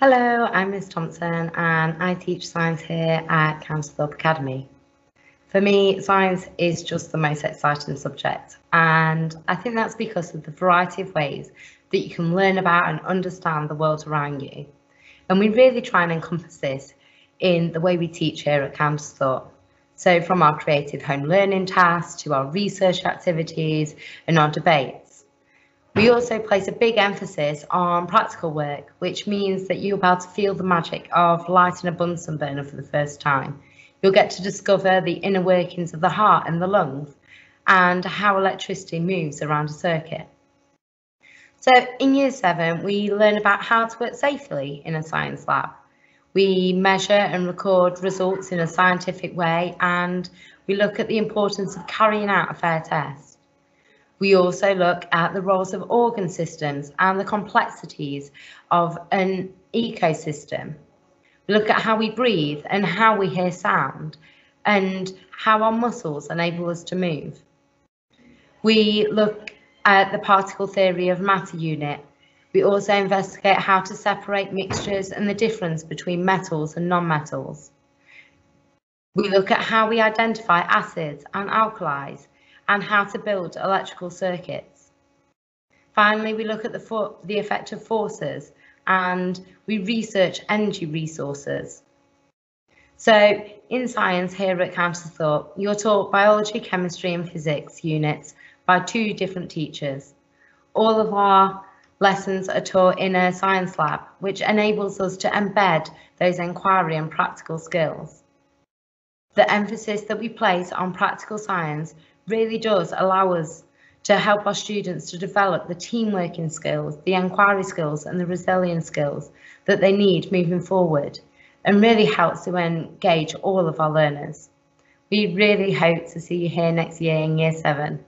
Hello, I'm Miss Thompson and I teach science here at Countesthorpe Academy. For me, science is just the most exciting subject and I think that's because of the variety of ways that you can learn about and understand the world around you. And we really try and encompass this in the way we teach here at Countesthorpe. So from our creative home learning tasks to our research activities and our debates. We also place a big emphasis on practical work, which means that you'll be able to feel the magic of lighting a Bunsen burner for the first time. You'll get to discover the inner workings of the heart and the lungs and how electricity moves around a circuit. So in year seven, we learn about how to work safely in a science lab. We measure and record results in a scientific way and we look at the importance of carrying out a fair test. We also look at the roles of organ systems and the complexities of an ecosystem. We look at how we breathe and how we hear sound and how our muscles enable us to move. We look at the particle theory of matter unit. We also investigate how to separate mixtures and the difference between metals and non-metals. We look at how we identify acids and alkalis and how to build electrical circuits. Finally, we look at the, the effect of forces and we research energy resources. So in science here at Countesthorpe, you're taught biology, chemistry and physics units by two different teachers. All of our lessons are taught in a science lab, which enables us to embed those inquiry and practical skills. The emphasis that we place on practical science really does allow us to help our students to develop the team working skills, the inquiry skills and the resilience skills that they need moving forward and really helps to engage all of our learners. We really hope to see you here next year in year seven.